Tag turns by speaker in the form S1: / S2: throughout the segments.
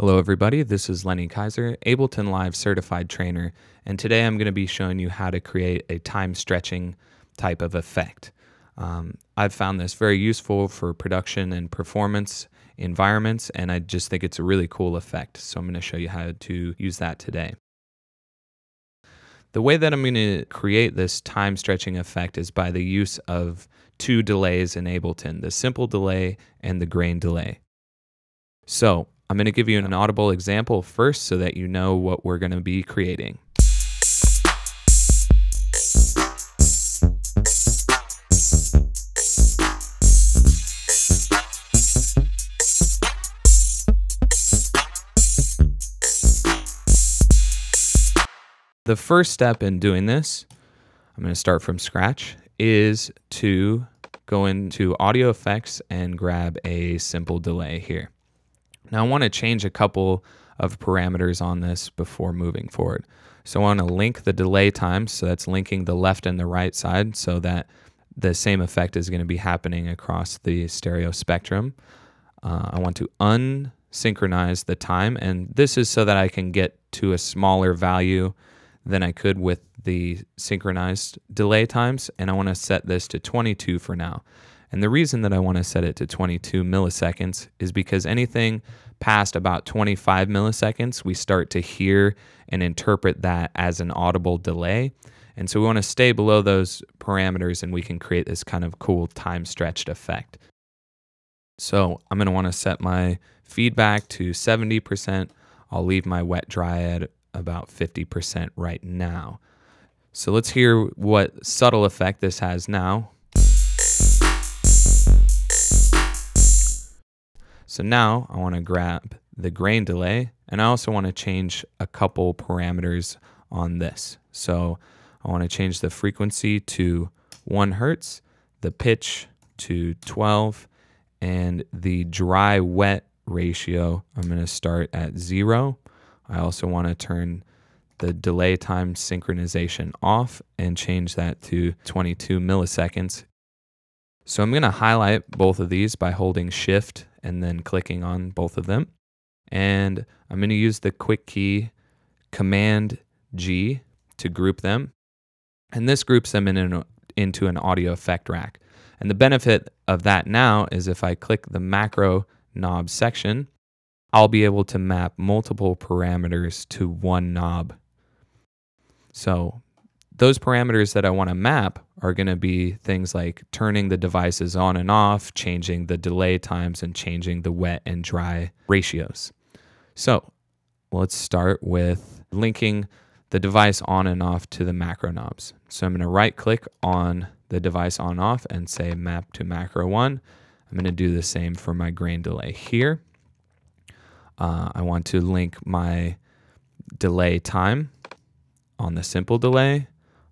S1: Hello, everybody. This is Lenny Kiser, Ableton Live certified trainer, and today I'm going to be showing you how to create a time stretching type of effect. Um, I've found this very useful for production and performance environments, and I just think it's a really cool effect. So I'm going to show you how to use that today. The way that I'm going to create this time stretching effect is by the use of two delays in Ableton the simple delay and the grain delay. So I'm going to give you an audible example first so that you know what we're going to be creating. The first step in doing this, I'm going to start from scratch, is to go into audio effects and grab a simple delay here. Now I want to change a couple of parameters on this before moving forward. So I want to link the delay time, so that's linking the left and the right side so that the same effect is going to be happening across the stereo spectrum. Uh, I want to unsynchronize the time, and this is so that I can get to a smaller value than I could with the synchronized delay times, and I want to set this to 22 for now. And the reason that I want to set it to 22 milliseconds is because anything past about 25 milliseconds, we start to hear and interpret that as an audible delay. And so we want to stay below those parameters and we can create this kind of cool time stretched effect. So I'm going to want to set my feedback to 70%. I'll leave my wet dry at about 50% right now. So let's hear what subtle effect this has now. So now I want to grab the grain delay and I also want to change a couple parameters on this. So I want to change the frequency to 1 hertz, the pitch to 12, and the dry wet ratio I'm going to start at 0. I also want to turn the delay time synchronization off and change that to 22 milliseconds. So I'm going to highlight both of these by holding shift and then clicking on both of them. And I'm going to use the quick key Command G to group them. And this groups them in an, into an audio effect rack. And the benefit of that now is if I click the macro knob section, I'll be able to map multiple parameters to one knob. So those parameters that I want to map are going to be things like turning the devices on and off, changing the delay times, and changing the wet and dry ratios. So let's start with linking the device on and off to the macro knobs. So I'm going to right click on the device on and off and say map to macro one. I'm going to do the same for my grain delay here. Uh, I want to link my delay time on the simple delay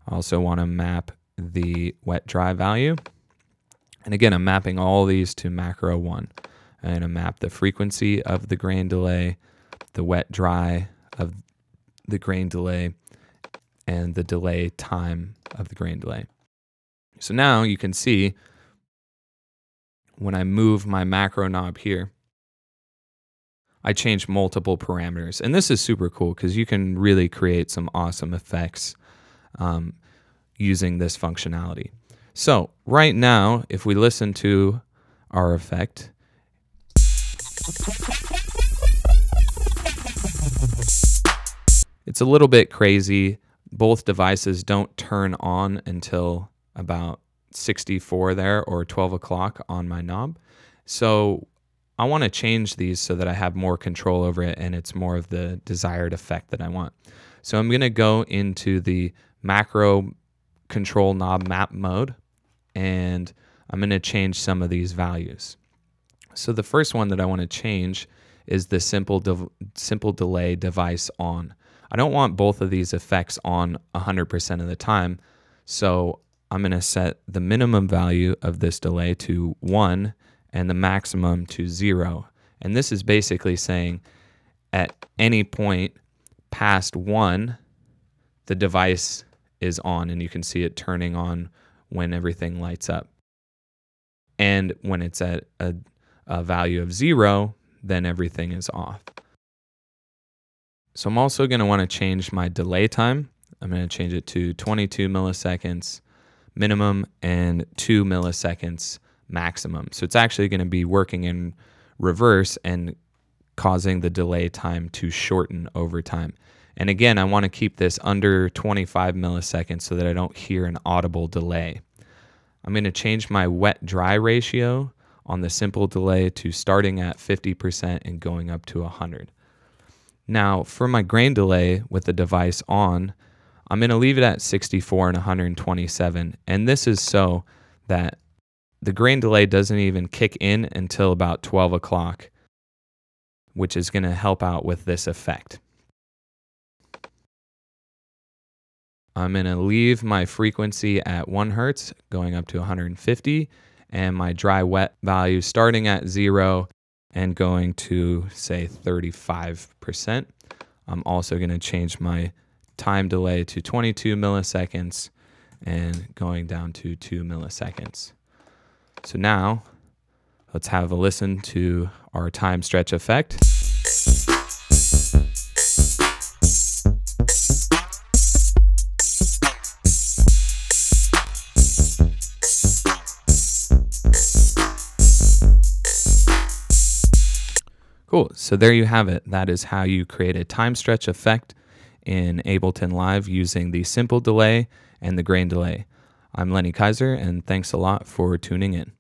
S1: I also want to map the wet dry value. And again, I'm mapping all these to macro one. And I'm going to map the frequency of the grain delay, the wet dry of the grain delay, and the delay time of the grain delay. So now you can see when I move my macro knob here, I change multiple parameters. And this is super cool because you can really create some awesome effects um, using this functionality. So right now, if we listen to our effect, it's a little bit crazy. Both devices don't turn on until about 64 there or 12 o'clock on my knob. So I want to change these so that I have more control over it and it's more of the desired effect that I want. So I'm going to go into the macro control knob map mode and I'm going to change some of these values. So the first one that I want to change is the simple simple delay device on. I don't want both of these effects on 100% of the time. So I'm going to set the minimum value of this delay to 1 and the maximum to 0. And this is basically saying at any point past 1 the device is on and you can see it turning on when everything lights up. And when it's at a, a value of zero, then everything is off. So I'm also going to want to change my delay time. I'm going to change it to 22 milliseconds minimum and 2 milliseconds maximum. So it's actually going to be working in reverse and causing the delay time to shorten over time. And again, I want to keep this under 25 milliseconds so that I don't hear an audible delay. I'm going to change my wet dry ratio on the simple delay to starting at 50% and going up to 100. Now, for my grain delay with the device on, I'm going to leave it at 64 and 127. And this is so that the grain delay doesn't even kick in until about 12 o'clock, which is going to help out with this effect. I'm going to leave my frequency at 1 hertz going up to 150 and my dry wet value starting at 0 and going to say 35%. I'm also going to change my time delay to 22 milliseconds and going down to 2 milliseconds. So now let's have a listen to our time stretch effect. Cool. So there you have it. That is how you create a time stretch effect in Ableton Live using the simple delay and the grain delay. I'm Lenny Kiser, and thanks a lot for tuning in.